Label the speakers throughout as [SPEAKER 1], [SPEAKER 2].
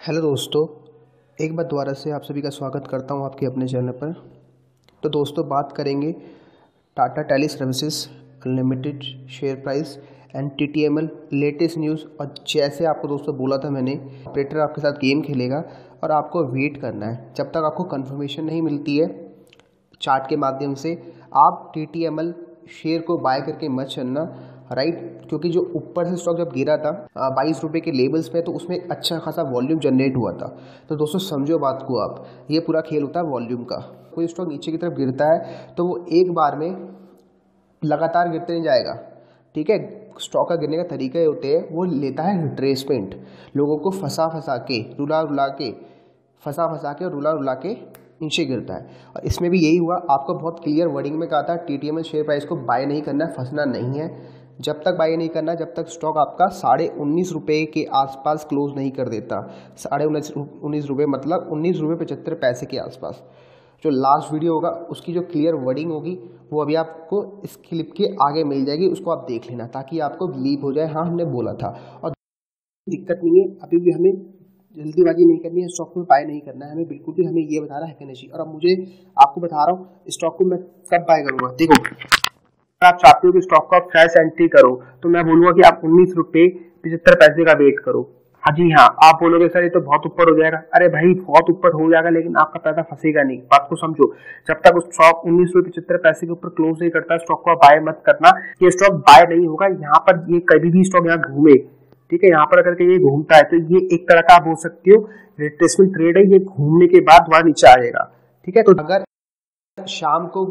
[SPEAKER 1] Hello दोस्तों, एक बार दोबारा से आप सभी का स्वागत करता हूँ आपके अपने चैनल पर। तो दोस्तों, बात करेंगे Tata Teleservices unlimited share price and T T M L latest news. और जैसे आपको दोस्तों बोला था मैंने, ऑपरेटर आपके साथ गेम खेलेगा और आपको वेट करना है। जब तक आपको कन्फर्मेशन नहीं मिलती है चार्ट के माध्यम से, आप T T M L share को बाय करके मत चलना। राइट क्योंकि जो ऊपर से स्टॉक जब गिरा था बाईस रुपये के लेवल्स पे तो उसमें अच्छा खासा वॉल्यूम जनरेट हुआ था। तो दोस्तों, समझो बात को आप। ये पूरा खेल होता है वॉल्यूम का। कोई स्टॉक नीचे की तरफ़ गिरता है तो वो एक बार में लगातार गिरते नहीं जाएगा। ठीक है? स्टॉक का गिरने का तरीका होते हैं, वो लेता है रिट्रेसमेंट लोगों को फंसा फंसा के, रुला रुला के, फंसा फंसा के और रुला रुला के नीचे गिरता है। और इसमें भी यही हुआ। आपको बहुत क्लियर वर्डिंग में कहा था T T M share price को बाय नहीं करना है फंसना नहीं है। जब तक बाई नहीं करना, जब तक स्टॉक आपका साढ़े उन्नीस रुपये के आसपास क्लोज नहीं कर देता। साढ़े उन्नीस उन्नीस रुपये मतलब उन्नीस रुपये पचहत्तर पैसे के आसपास। जो लास्ट वीडियो होगा, उसकी जो क्लियर वर्डिंग होगी, वो अभी आपको इस क्लिप के आगे मिल जाएगी, उसको आप देख लेना ताकि आपको बिलीव हो जाए। हाँ हमने बोला था। और दिक्कत नहीं है, अभी भी हमें जल्दीबाजी नहीं करनी है स्टॉक में बाय नहीं करना है। हमें बिल्कुल भी हमें ये बता रहा है कि नहीं और अब मुझे आपको बता रहा हूँ स्टॉक को मैं कब बाय करूँगा? देखो। आप चाहते हो कि स्टॉक को फ्रेश एंट्री करो तो मैं बोलूँगा कि आप उन्नीस रुपए पिछहत्तर पैसे का वेट करो। हाँ जी हाँ आप बोलोगे, सर, ये तो बहुत ऊपर हो जाएगा। अरे भाई, बहुत ऊपर हो जाएगा, लेकिन आपका पैसा फंसेगा नहीं। बात को समझो, जब तक उस स्टॉक उन्नीस रुपए पिछहत्तर पैसे के ऊपर क्लोज नहीं करता स्टॉक को बाय मत करना। ये स्टॉक बाय नहीं होगा, यहाँ पर ये कभी भी स्टॉक यहाँ घूमे। ठीक है, यहाँ पर अगर ये घूमता है तो ये एक तरह का आप बोल सकते हो रिट्रेसमेंट ट्रेड है, ये घूमने के बाद वहाँ नीचे आएगा। ठीक है तो अगर शाम को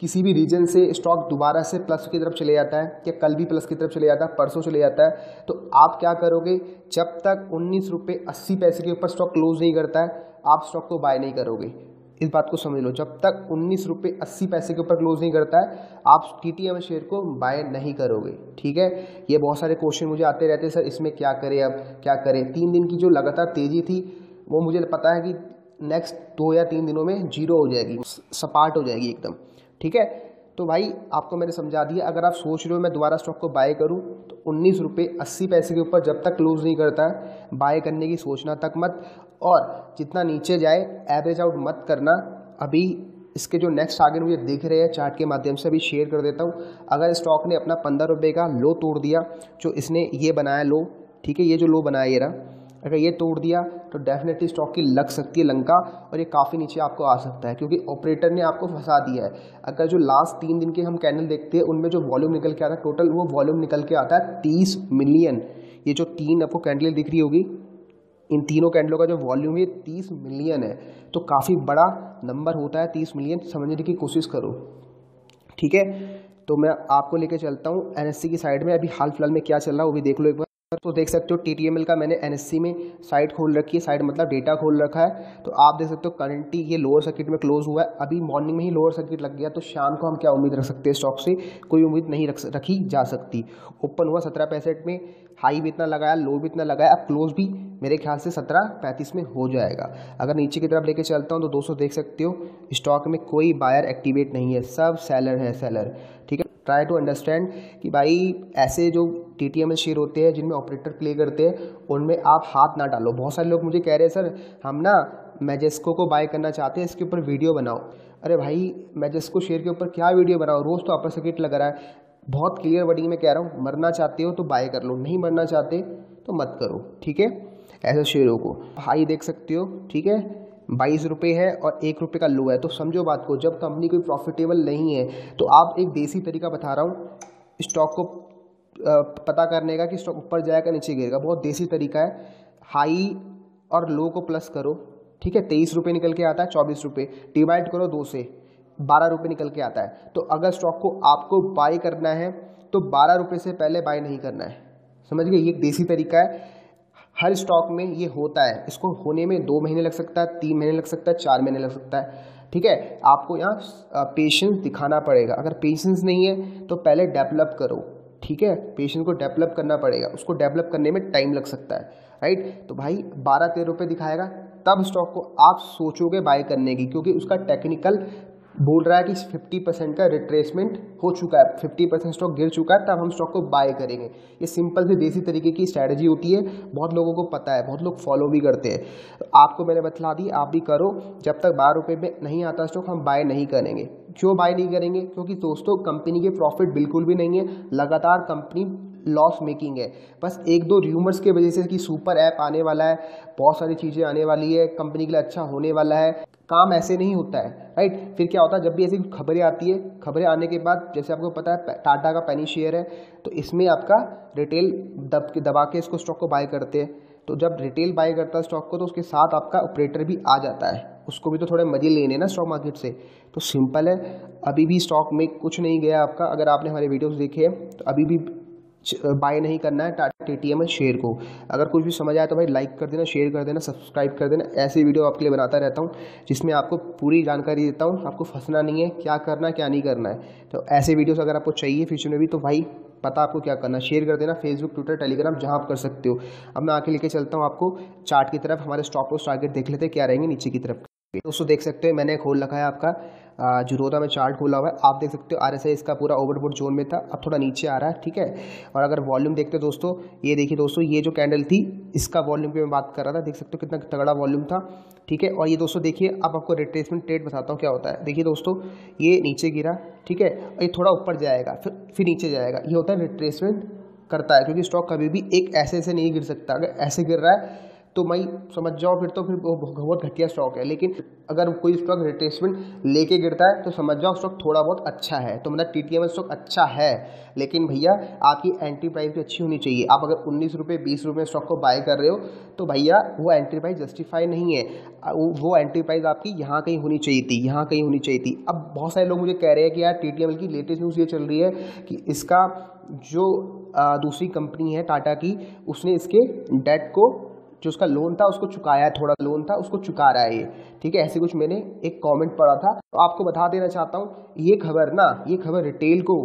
[SPEAKER 1] किसी भी रीजन से स्टॉक दोबारा से प्लस की तरफ़ चले जाता है, या कल भी प्लस की तरफ़ चले जाता है, परसों चले जाता है तो आप क्या करोगे? जब तक उन्नीस रुपये अस्सी पैसे के ऊपर स्टॉक क्लोज नहीं करता है, आप स्टॉक को बाय नहीं करोगे। इस बात को समझ लो, जब तक उन्नीस रुपये अस्सी पैसे के ऊपर क्लोज नहीं करता है, आप टी टी एम शेयर को बाय नहीं करोगे। ठीक है? ये बहुत सारे क्वेश्चन मुझे आते रहते हैं, सर, इसमें क्या करें अब, क्या करें? तीन दिन की जो लगातार तेज़ी थी, वो मुझे पता है कि नेक्स्ट दो या तीन दिनों में ज़ीरो हो जाएगी, सपाट हो जाएगी एकदम। ठीक है? तो भाई, आपको मैंने समझा दिया। अगर आप सोच रहे हो मैं दोबारा स्टॉक को बाय करूँ तो उन्नीस रुपये अस्सी पैसे के ऊपर जब तक क्लोज नहीं करता है बाय करने की सोचना तक मत। और जितना नीचे जाए एवरेज आउट मत करना। अभी इसके जो नेक्स्ट टारगेट मुझे दिख रहे हैं चार्ट के माध्यम से अभी शेयर कर देता हूँ। अगर स्टॉक ने अपना पंद्रह रुपये का लो तोड़ दिया, जो इसने ये बनाया लो ठीक है, ये जो लो बनाया ये रहा। अगर ये तोड़ दिया तो डेफिनेटली स्टॉक की लग सकती है लंका, और ये काफ़ी नीचे आपको आ सकता है, क्योंकि ऑपरेटर ने आपको फंसा दिया है। अगर जो लास्ट तीन दिन के हम कैंडल देखते हैं, उनमें जो वॉल्यूम निकल के आता है टोटल वो वॉल्यूम निकल के आता है तीस मिलियन ये जो तीन आपको कैंडल दिख रही होगी, इन तीनों कैंडलों का जो वॉल्यूम है, तीस मिलियन है। तो काफ़ी बड़ा नंबर होता है तीस मिलियन समझने की कोशिश करो। ठीक है? तो मैं आपको लेके चलता हूँ एनएससी की साइड में। अभी हाल फ़िलहाल में क्या चल रहा है, वो भी देख लो एक बार। तो देख सकते हो टीटीएमएल का मैंने एन में साइट खोल रखी है साइट मतलब डेटा खोल रखा है। तो आप देख सकते हो करंटली ये लोअर सर्किट में क्लोज हुआ है। अभी मॉर्निंग में ही लोअर सर्किट लग गया तो शाम को हम क्या उम्मीद रख सकते हैं? स्टॉक से कोई उम्मीद नहीं रख रखी जा सकती। ओपन हुआ सत्रह पैंसठ में हाई भी इतना लगाया लो भी इतना लगाया, अब क्लोज भी मेरे ख्याल से सत्रह पैंतीस में हो जाएगा। अगर नीचे की तरफ़ लेके चलता हूँ तो दोस्तों देख सकते हो स्टॉक में कोई बायर एक्टिवेट नहीं है, सब सेलर है सेलर ठीक है? ट्राई टू अंडरस्टैंड कि भाई ऐसे जो टी टी एम शेयर होते हैं, जिनमें ऑपरेटर प्ले करते हैं, उनमें आप हाथ ना डालो। बहुत सारे लोग मुझे कह रहे हैं, सर, हम ना मैजेस्को को बाय करना चाहते हैं, इसके ऊपर वीडियो बनाओ। अरे भाई मैजेस्को शेयर के ऊपर क्या वीडियो बनाओ? रोज़ तो अपर सर्किट लग रहा है। बहुत क्लियर वर्डिंग में कह रहा हूँ, मरना चाहते हो तो बाय कर लो, नहीं मरना चाहते तो मत करो, ठीक है? ऐसे शेयरों को। हाई देख सकते हो, ठीक है? बाईस रुपये है और एक रुपये का लो है। तो समझो बात को, जब कंपनी कोई प्रॉफिटेबल नहीं है तो आप एक देसी तरीका बता रहा हूँ। स्टॉक को पता करने का कि स्टॉक ऊपर जाएगा नीचे गिरेगा। बहुत देसी तरीका है। हाई और लो को प्लस करो, ठीक है? तेईस रुपये निकल के आता है, चौबीस रुपये डिवाइड करो दो से, बारह रुपये निकल के आता है। तो अगर स्टॉक को आपको बाई करना है तो बारह रुपये से पहले बाई नहीं करना है। समझ गए? ये एक देसी तरीका है। हर स्टॉक में ये होता है। इसको होने में दो महीने लग सकता है, तीन महीने लग सकता है, चार महीने लग सकता है। ठीक है? आपको यहाँ पेशेंस दिखाना पड़ेगा। अगर पेशेंस नहीं है तो पहले डेवलप करो। ठीक है? पेशेंस को डेवलप करना पड़ेगा। उसको डेवलप करने में टाइम लग सकता है। राइट तो भाई, बारह तेरह रुपये दिखाएगा। तब स्टॉक को आप सोचोगे बाय करने की, क्योंकि उसका टेक्निकल बोल रहा है कि फिफ्टी परसेंट का रिट्रेसमेंट हो चुका है। फिफ्टी परसेंट स्टॉक गिर चुका है, तब हम स्टॉक को बाय करेंगे। ये सिंपल सी देसी तरीके की स्ट्रैटेजी होती है। बहुत लोगों को पता है, बहुत लोग फॉलो भी करते हैं। आपको मैंने बतला दी, आप भी करो। जब तक बारह रुपये में नहीं आता स्टॉक हम बाय नहीं करेंगे। क्यों बाय नहीं करेंगे? क्योंकि दोस्तों कंपनी के प्रॉफिट बिल्कुल भी नहीं है। लगातार कंपनी लॉस मेकिंग है। बस एक दो र्यूमर्स के वजह से कि सुपर ऐप आने वाला है, बहुत सारी चीज़ें आने वाली है कंपनी के लिए अच्छा होने वाला है। काम ऐसे नहीं होता है राइट फिर क्या होता है, जब भी ऐसी खबरें आती है, खबरें आने के बाद जैसे आपको पता है टाटा का पैनी शेयर है तो इसमें आपका रिटेल दब के, दबा के इसको स्टॉक को बाय करते हैं। तो जब रिटेल बाय करता है स्टॉक को तो उसके साथ आपका ऑपरेटर भी आ जाता है। उसको भी तो थोड़े मज़े लेने ना स्टॉक मार्केट से। तो सिंपल है, अभी भी स्टॉक में कुछ नहीं गया आपका। अगर आपने हमारे वीडियोस देखे तो अभी भी बाय नहीं करना है टाटा टी एम शेयर को। अगर कुछ भी समझ आया तो भाई लाइक कर देना शेयर कर देना सब्सक्राइब कर देना। ऐसे वीडियो आपके लिए बनाता रहता हूँ, जिसमें आपको पूरी जानकारी देता हूँ, आपको फंसना नहीं है, क्या करना है क्या नहीं करना है। तो ऐसे वीडियोस अगर आपको चाहिए फ्यूचर में भी तो भाई पता आपको क्या करना शेयर कर देना फेसबुक ट्विटर टेलीग्राम जहाँ आप कर सकते हो। अब मैं आके लेके चलता हूँ आपको चार्ट की तरफ़, हमारे स्टॉप लॉस टारगेट देख लेते हैं, क्या रहेंगे नीचे की तरफ़। दोस्तों देख सकते हो, मैंने खोल रखा है आपका। जुरोदा में चार्ट खोला हुआ है। आप देख सकते हो आर एस इसका पूरा ओवरबोर्ड जोन में था, अब थोड़ा नीचे आ रहा है, ठीक है? और अगर वॉल्यूम देखते दोस्तों, ये देखिए दोस्तों, ये जो कैंडल थी, इसका वॉल्यूम पे मैं बात कर रहा था, देख सकते हो कितना तगड़ा वॉल्यूम था, ठीक है? और ये दोस्तों देखिए, अब आपको रिट्रेसमेंट ट्रेड बताता हूँ क्या होता है। देखिए दोस्तों, ये नीचे गिरा, ठीक है? ये थोड़ा ऊपर जाएगा, फिर फिर नीचे जाएगा। ये होता है रिट्रेसमेंट करता है, क्योंकि स्टॉक कभी भी एक ऐसे ऐसे नहीं गिर सकता। अगर ऐसे गिर रहा है तो मैं समझ जाओ, फिर तो फिर बहुत घटिया स्टॉक है। लेकिन अगर कोई स्टॉक रिट्रेसमेंट लेके गिरता है तो समझ जाओ स्टॉक थोड़ा बहुत अच्छा है। तो मतलब टी टी एम स्टॉक अच्छा है। लेकिन भैया, आपकी एंट्री प्राइस भी अच्छी होनी चाहिए। आप अगर उन्नीस रुपये बीस रुपये स्टॉक को बाय कर रहे हो तो भैया, वो एंट्री प्राइस जस्टिफाई नहीं है। वो एंट्री प्राइस आपकी यहाँ कहीं होनी चाहिए थी, यहाँ कहीं होनी चाहिए थी। अब बहुत सारे लोग मुझे कह रहे हैं कि यार टीटीएमएल की लेटेस्ट न्यूज़ ये चल रही है कि इसका जो दूसरी कंपनी है टाटा की, उसने इसके डेट को जो उसका लोन था, उसको चुकाया है, थोड़ा लोन था, उसको चुका रहा है ये। ठीक है, ऐसे कुछ मैंने एक कमेंट पढ़ा था। तो आपको बता देना चाहता हूँ, ये खबर ना, ये खबर रिटेल को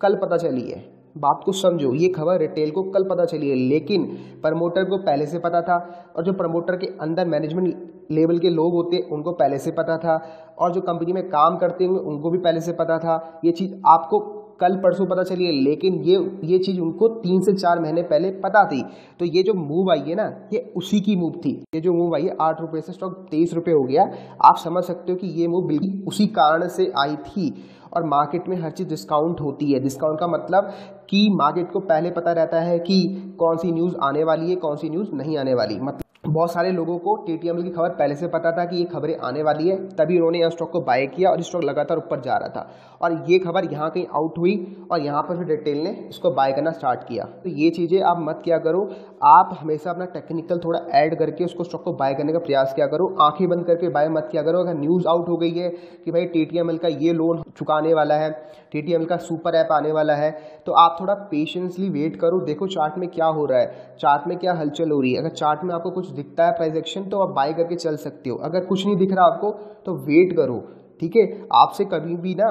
[SPEAKER 1] कल पता चली है। बात को समझो, ये खबर रिटेल को कल पता चली है, लेकिन प्रमोटर को पहले से पता था और जो प्रमोटर के अंदर मैनेजमेंट लेवल के लोग होते, उनको पहले से पता था और जो कंपनी में काम करते होंगे उनको भी पहले से पता था। ये चीज़ आपको कल परसों पता चली है, लेकिन ये ये चीज़ उनको तीन से चार महीने पहले पता थी। तो ये जो मूव आई है ना, ये उसी की मूव थी। ये जो मूव आई है, आठ रुपये से स्टॉक तेईस रुपये हो गया। आप समझ सकते हो कि ये मूव बिल्कुल उसी कारण से आई थी। और मार्केट में हर चीज़ डिस्काउंट होती है। डिस्काउंट का मतलब कि मार्केट को पहले पता रहता है कि कौन सी न्यूज़ आने वाली है, कौन सी न्यूज़ नहीं आने वाली। मतलब बहुत सारे लोगों को टी की खबर पहले से पता था कि ये खबरें आने वाली है, तभी उन्होंने यहाँ स्टॉक को बाय किया और स्टॉक लगातार ऊपर जा रहा था। और ये खबर यहाँ कहीं आउट हुई और यहाँ पर फिर डिटेल ने इसको बाय करना स्टार्ट किया। तो ये चीज़ें आप मत क्या करो। आप हमेशा अपना टेक्निकल थोड़ा ऐड करके उसको स्टॉक को बाय करने का प्रयास किया करो। आँखें बंद करके बाय मत किया करो। अगर न्यूज़ आउट हो गई है कि भाई टीटीएमएल का ये लोन चुकाने वाला है टीटीएमएल का सुपर ऐप आने वाला है तो आप थोड़ा पेशेंसली वेट करो। देखो चार्ट में क्या हो रहा है चार्ट में क्या हलचल हो रही है। अगर चार्ट में आपको कुछ दिखता है प्राइस एक्शन तो आप बाय करके चल सकते हो। अगर कुछ नहीं दिख रहा आपको तो वेट करो, ठीक है? आपसे कभी भी ना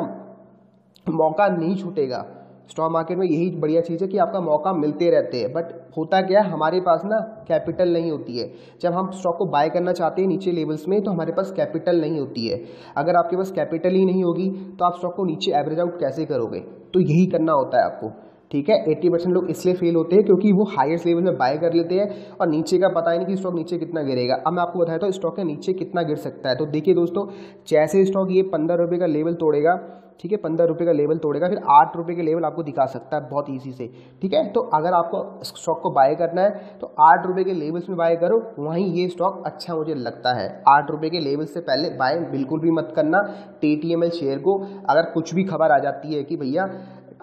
[SPEAKER 1] मौका नहीं छूटेगा। स्टॉक मार्केट में यही बढ़िया चीज़ है कि आपका मौका मिलते रहते हैं। बट होता क्या है, हमारे पास ना कैपिटल नहीं होती है। जब हम स्टॉक को बाय करना चाहते हैं नीचे लेवल्स में तो हमारे पास कैपिटल नहीं होती है। अगर आपके पास कैपिटल ही नहीं होगी तो आप स्टॉक को नीचे एवरेज आउट कैसे करोगे? तो यही करना होता है आपको। ठीक है? एट्टी परसेंट लोग इसलिए फेल होते हैं क्योंकि वो हाईएस्ट लेवल में बाय कर लेते हैं और नीचे का पता ही नहीं कि स्टॉक नीचे कितना गिरेगा। अब मैं आपको बताया तो स्टॉक के नीचे कितना गिर सकता है? तो देखिए दोस्तों, जैसे स्टॉक ये पंद्रह रुपये का लेवल तोड़ेगा, ठीक है? पंद्रह रुपये का लेवल तोड़ेगा, फिर आठ रुपये के लेवल आपको दिखा सकता है बहुत ईजी से, ठीक है? तो अगर आपको स्टॉक को बाय करना है तो आठ रुपये के लेवल्स में बाय करो, वहीं ये स्टॉक अच्छा मुझे लगता है। आठ रुपये के लेवल से पहले बाय बिल्कुल भी मत करना टी शेयर को। अगर कुछ भी खबर आ जाती है कि भैया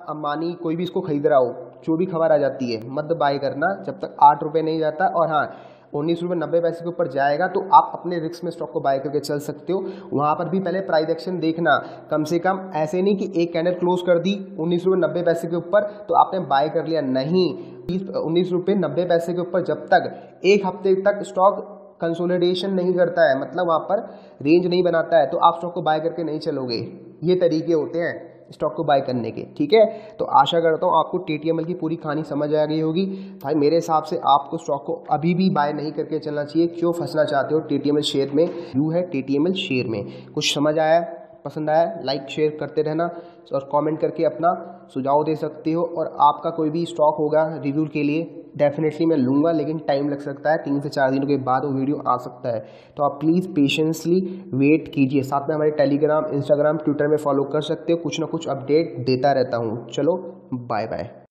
[SPEAKER 1] अंबानी कोई भी इसको खरीद रहा हो, जो भी खबर आ जाती है, मत बाय करना, जब तक आठ रुपये नहीं जाता और हाँ उन्नीस रुपये नब्बे पैसे के ऊपर जाएगा तो आप अपने रिस्क में स्टॉक को बाय करके चल सकते हो। वहाँ पर भी पहले प्राइस एक्शन देखना। कम से कम ऐसे नहीं कि एक कैंडल क्लोज कर दी, उन्नीस रुपये नब्बे पैसे के ऊपर तो आपने बाय कर लिया। नहीं बीस उन्नीस रुपये नब्बे पैसे के ऊपर जब तक एक हफ़्ते तक स्टॉक कंसोलिडेशन नहीं करता है मतलब वहाँ पर रेंज नहीं बनाता है तो आप स्टॉक को बाय करके नहीं चलोगे। ये तरीके होते हैं। स्टॉक को बाय करने के, ठीक है? तो आशा करता हूँ आपको टीटीएमएल की पूरी कहानी समझ आ गई होगी। भाई, मेरे हिसाब से आपको स्टॉक को अभी भी बाय नहीं करके चलना चाहिए। क्यों फंसना चाहते हो टी शेयर में? यू है टीटीएमएल शेयर में। कुछ समझ आया? पसंद आया लाइक शेयर करते रहना और कमेंट करके अपना सुझाव दे सकते हो और आपका कोई भी स्टॉक होगा रिव्यू के लिए डेफिनेटली मैं लूँगा, लेकिन टाइम लग सकता है, तीन से चार दिनों के बाद वो वीडियो आ सकता है। तो आप प्लीज़ पेशेंसली वेट कीजिए। साथ में हमारे टेलीग्राम इंस्टाग्राम ट्विटर में फॉलो कर सकते हो, कुछ ना कुछ अपडेट देता रहता हूँ। चलो बाय बाय